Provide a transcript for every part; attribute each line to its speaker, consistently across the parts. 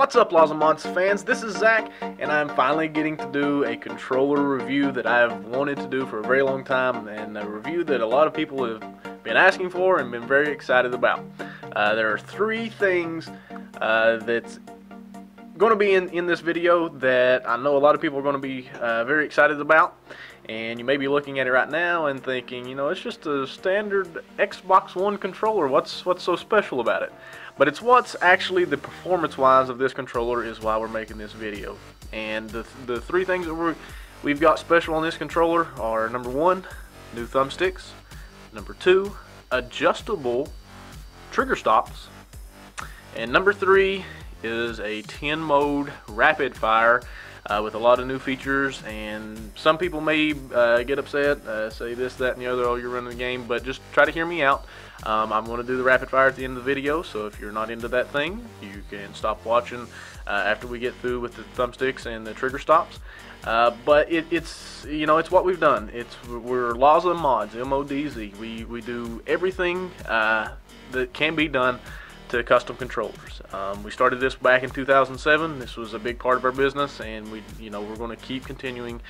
Speaker 1: What's up, LaZa fans? This is Zach, and I'm finally getting to do a controller review that I've wanted to do for a very long time, and a review that a lot of people have been asking for and been very excited about. Uh, there are three things uh, that's going to be in, in this video that I know a lot of people are going to be uh, very excited about. And you may be looking at it right now and thinking, you know, it's just a standard Xbox One controller. What's what's so special about it? But it's what's actually the performance-wise of this controller is why we're making this video. And the, the three things that we we've got special on this controller are number one, new thumbsticks. Number two, adjustable trigger stops. And number three is a 10 mode rapid fire uh, with a lot of new features and some people may uh, get upset uh, say this that and the other oh you're running the game but just try to hear me out. Um, I'm going to do the rapid fire at the end of the video so if you're not into that thing you can stop watching uh, after we get through with the thumbsticks and the trigger stops. Uh, but it, it's you know it's what we've done. It's we're LaZa Modz M-O-D-Z we, we do everything uh, that can be done to custom controllers. Um, we started this back in 2007. This was a big part of our business, and we, you know, we're going to keep continuing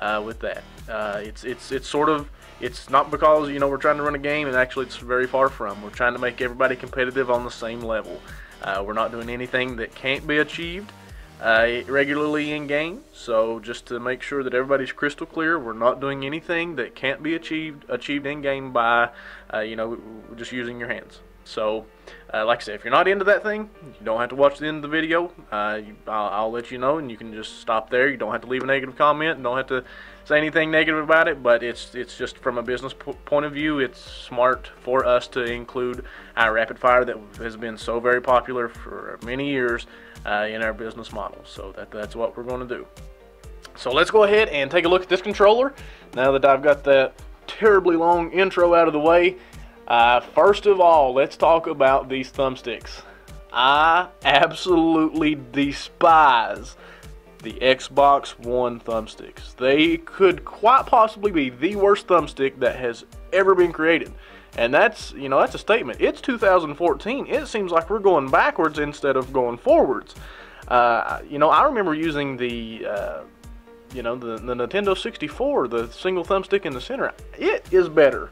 Speaker 1: uh, with that. Uh, it's it's it's sort of it's not because you know we're trying to run a game, and actually it's very far from. We're trying to make everybody competitive on the same level. Uh, we're not doing anything that can't be achieved. Uh, regularly in game. So just to make sure that everybody's crystal clear, we're not doing anything that can't be achieved achieved in game by, uh, you know, just using your hands. So, uh, like I said, if you're not into that thing, you don't have to watch the end of the video. Uh, you, I'll, I'll, let you know, and you can just stop there. You don't have to leave a negative comment. Don't have to say anything negative about it. But it's it's just from a business point of view, it's smart for us to include our rapid fire that has been so very popular for many years uh, in our business model. So that that's what we're going to do. So let's go ahead and take a look at this controller. Now that I've got that terribly long intro out of the way, uh, first of all, let's talk about these thumbsticks. I absolutely despise the Xbox One thumbsticks. They could quite possibly be the worst thumbstick that has ever been created. And that's, you know, that's a statement. It's 2014. It seems like we're going backwards instead of going forwards. Uh, you know, I remember using the, uh, you know, the, the Nintendo 64, the single thumbstick in the center. It is better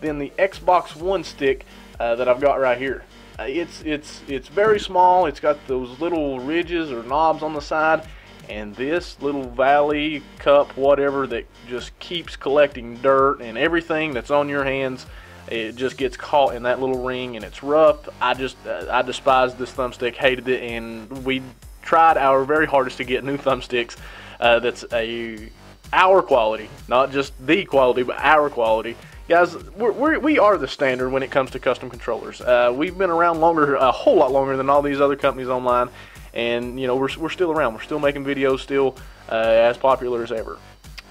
Speaker 1: than the Xbox One stick uh, that I've got right here. Uh, it's it's it's very small. It's got those little ridges or knobs on the side, and this little valley cup, whatever, that just keeps collecting dirt and everything that's on your hands. It just gets caught in that little ring, and it's rough. I just uh, I despise this thumbstick, hated it, and we tried our very hardest to get new thumbsticks uh, that's a our quality, not just the quality, but our quality guys, we're, we're, we are the standard when it comes to custom controllers. Uh, we've been around longer, a whole lot longer than all these other companies online, and you know we're, we're still around. We're still making videos, still uh, as popular as ever.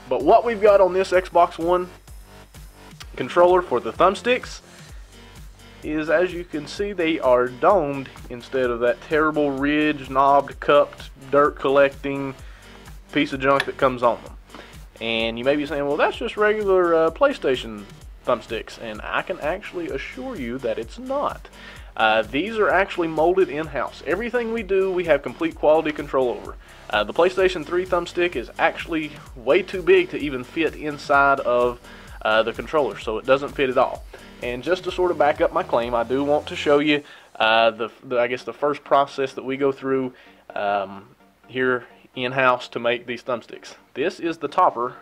Speaker 1: But what we've got on this Xbox One controller for the thumbsticks is, as you can see, they are domed instead of that terrible ridge, knobbed, cupped, dirt collecting piece of junk that comes on them. And you may be saying, well, that's just regular uh, PlayStation thumbsticks, and I can actually assure you that it's not. Uh, these are actually molded in-house. Everything we do, we have complete quality control over. Uh, the PlayStation 3 thumbstick is actually way too big to even fit inside of uh, the controller, so it doesn't fit at all. And just to sort of back up my claim, I do want to show you uh, the, the, I guess the first process that we go through um, here in-house to make these thumbsticks. This is the topper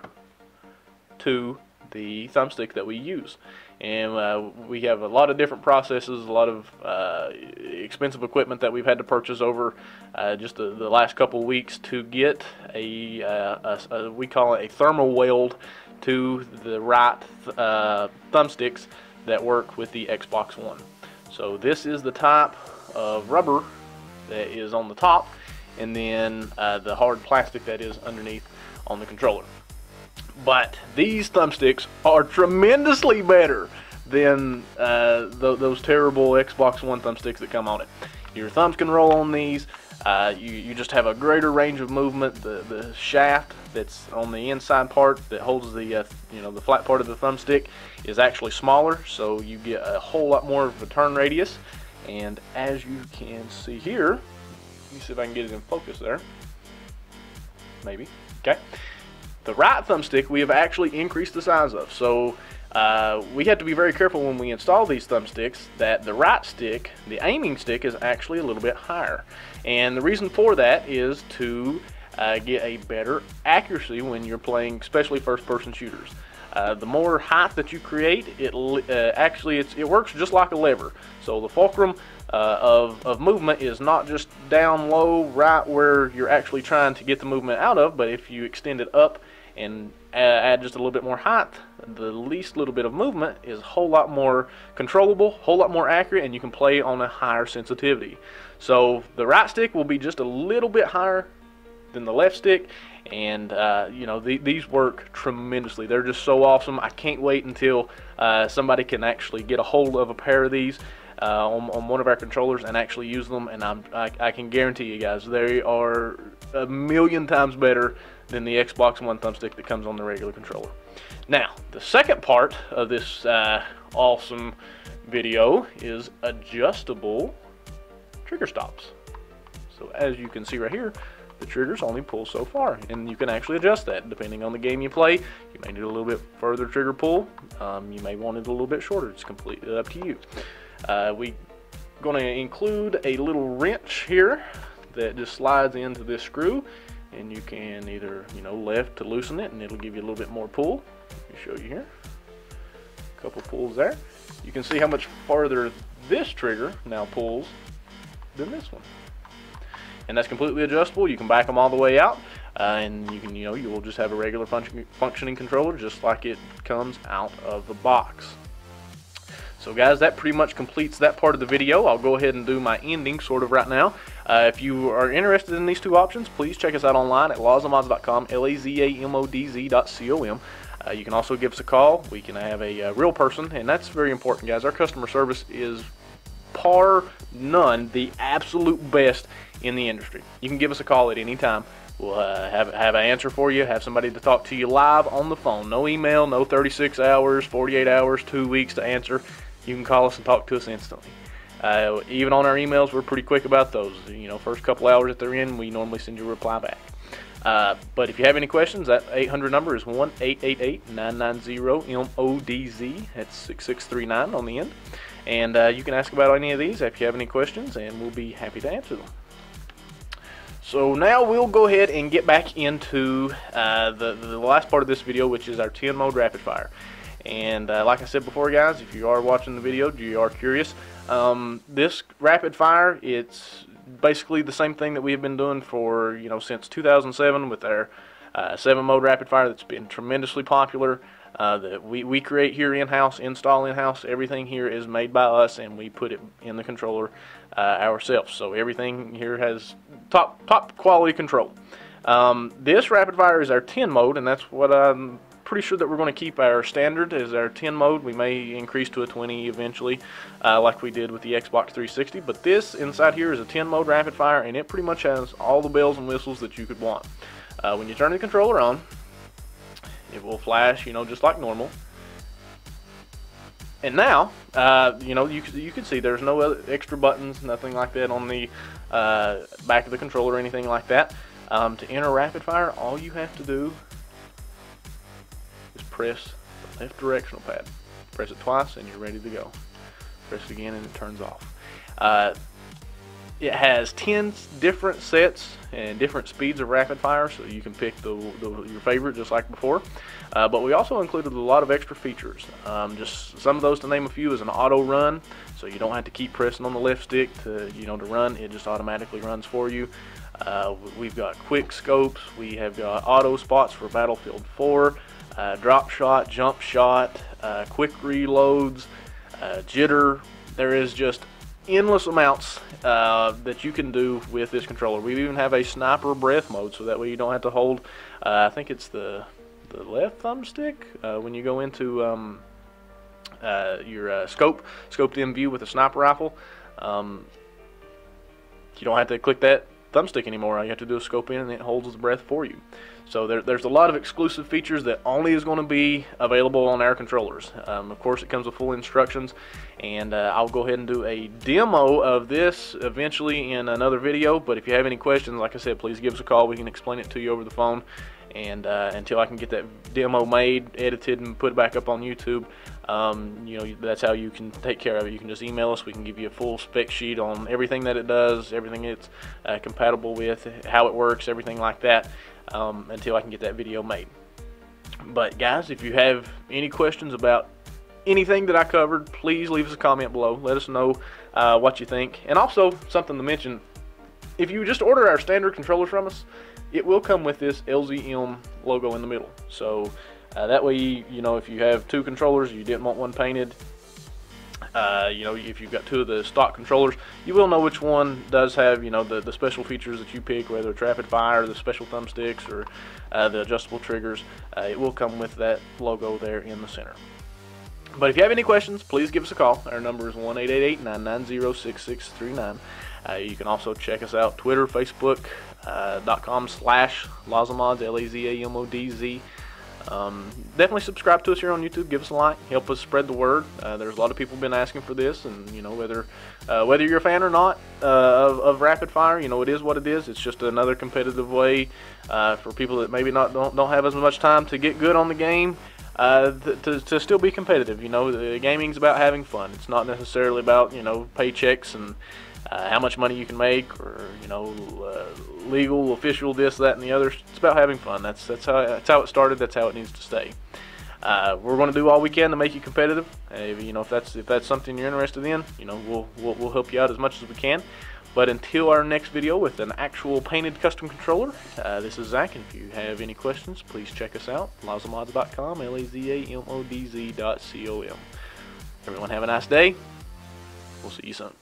Speaker 1: to the thumbstick that we use. And uh, we have a lot of different processes, a lot of uh, expensive equipment that we've had to purchase over uh, just the, the, last couple weeks to get a, uh, a, a, we call it a thermal weld to the right th uh, thumbsticks that work with the Xbox One. So this is the type of rubber that is on the top and then uh, the hard plastic that is underneath on the controller. But these thumbsticks are tremendously better than uh, th those terrible Xbox One thumbsticks that come on it. Your thumbs can roll on these. Uh, you, you just have a greater range of movement. The, the shaft that's on the inside part that holds the uh, you know the flat part of the thumbstick is actually smaller, so you get a whole lot more of a turn radius. And as you can see here, let me see if I can get it in focus there. Maybe. Okay. The right thumbstick we have actually increased the size of. So uh, we have to be very careful when we install these thumbsticks that the right stick, the aiming stick, is actually a little bit higher. And the reason for that is to uh, get a better accuracy when you're playing, especially first-person shooters. Uh, the more height that you create, it uh, actually it works just like a lever. So the fulcrum uh, of, of movement is not just down low, right where you're actually trying to get the movement out of, but if you extend it up and add just a little bit more height, the least little bit of movement is a whole lot more controllable, whole lot more accurate, and you can play on a higher sensitivity. So the right stick will be just a little bit higher than the left stick, and uh, you know the, these work tremendously. They're just so awesome. I can't wait until uh, somebody can actually get a hold of a pair of these. Uh, on, on, one of our controllers and actually use them and I, I can guarantee you guys they are a million times better than the Xbox One thumbstick that comes on the regular controller. Now, the second part of this uh, awesome video is adjustable trigger stops. So as you can see right here, the triggers only pull so far and you can actually adjust that depending on the game you play you may need a little bit further trigger pull um, you may want it a little bit shorter it's completely up to you uh, we going to include a little wrench here that just slides into this screw and you can either you know left to loosen it and it'll give you a little bit more pull let me show you here a couple pulls there you can see how much farther this trigger now pulls than this one and that's completely adjustable. You can back them all the way out, uh, and you can, you know, you will just have a regular function functioning controller just like it comes out of the box. So guys, that pretty much completes that part of the video. I'll go ahead and do my ending sort of right now. Uh, if you are interested in these two options, please check us out online at lazamodz.com, L-A-Z-A-M-O-D-Z.com. Uh, you can also give us a call. We can have a uh, real person, and that's very important, guys. Our customer service is par none the absolute best in the industry. You can give us a call at any time. We'll uh, have, have an answer for you, have somebody to talk to you live on the phone. No email, no 36 hours, 48 hours, two weeks to answer. You can call us and talk to us instantly. Uh, even on our emails, we're pretty quick about those. You know, first couple hours that they're in, we normally send you a reply back. Uh, but if you have any questions, that 800 number is 1 888 990 MODZ. That's 6639 on the end. And uh, you can ask about any of these if you have any questions, and we'll be happy to answer them. So now we'll go ahead and get back into uh, the, the last part of this video, which is our 10 mode rapid fire. And uh, like I said before, guys, if you are watching the video, you are curious, um, this rapid fire, it's basically the same thing that we have been doing for, you know, since 2007 with our uh, 7 mode rapid fire that's been tremendously popular. Uh, that we, we create here in-house, install in-house. Everything here is made by us, and we put it in the controller uh, ourselves. So everything here has top top quality control. Um, this rapid fire is our 10 mode, and that's what I'm pretty sure that we're going to keep our standard as our 10 mode. We may increase to a 20 eventually, uh, like we did with the Xbox 360. But this inside here is a 10 mode rapid fire, and it pretty much has all the bells and whistles that you could want. Uh, when you turn the controller on, it will flash, you know, just like normal. And now, uh, you know, you, you can see there's no extra buttons, nothing like that on the uh, back of the controller or anything like that. Um, to enter rapid fire, all you have to do press the left directional pad. Press it twice and you're ready to go. Press it again and it turns off. Uh, it has 10 different sets and different speeds of rapid fire, so you can pick the, the your favorite just like before. Uh, but we also included a lot of extra features. Um, just some of those to name a few is an auto run, so you don't have to keep pressing on the left stick to you know to run. It just automatically runs for you. Uh, we've got quick scopes. We have got auto spots for Battlefield 4, uh, drop shot, jump shot, uh, quick reloads, uh, jitter. There is just endless amounts uh, that you can do with this controller. We even have a sniper breath mode, so that way you don't have to hold. Uh, I think it's the the left thumbstick when you go into um, your scope, scoped in view with a sniper rifle. Um, you don't have to click that thumbstick anymore. You have to do is scope in and it holds the breath for you. So there, there's a lot of exclusive features that only is going to be available on our controllers. Um, of course, it comes with full instructions, and uh, I'll go ahead and do a demo of this eventually in another video. But if you have any questions, like I said, please give us a call. We can explain it to you over the phone and uh, until I can get that demo made, edited, and put back up on YouTube, um, you know, that's how you can take care of it. You can just email us. We can give you a full spec sheet on everything that it does, everything it's uh, compatible with, how it works, everything like that, um, until I can get that video made. But guys, if you have any questions about anything that I covered, please leave us a comment below. Let us know uh, what you think. And also, something to mention, if you just order our standard controller from us, it will come with this LZM logo in the middle. So uh, that way, you know, if you have two controllers, you didn't want one painted, uh, you know, if you've got two of the stock controllers, you will know which one does have, you know, the, the special features that you pick, whether it's rapid fire, the special thumbsticks, or uh, the adjustable triggers. Uh, it will come with that logo there in the center. But if you have any questions, please give us a call. Our number is 1-888-990-6639. Uh, you can also check us out Twitter, Facebook, uh, dot com slash LazaModz, L-A-Z-A-M-O-D-Z. Um, definitely subscribe to us here on YouTube. Give us a like. Help us spread the word. Uh, there's a lot of people been asking for this, and you know whether uh, whether you're a fan or not uh, of, of, rapid fire, you know it is what it is. It's just another competitive way uh, for people that maybe not don't, don't have as much time to get good on the game. Uh, to, to still be competitive, you know, the gaming's about having fun. It's not necessarily about you know paychecks and uh, how much money you can make, or you know, uh, legal, official, this, that, and the other. It's about having fun. That's that's how that's how it started. That's how it needs to stay. Uh, we're going to do all we can to make you competitive. you know, if that's if that's something you're interested in, you know, we'll, we'll we'll help you out as much as we can. But until our next video with an actual painted custom controller, uh, this is Zach, and if you have any questions, please check us out, lazamodz.com, L-A-Z-A-M-O-D-Z.com. Everyone have a nice day. We'll see you soon.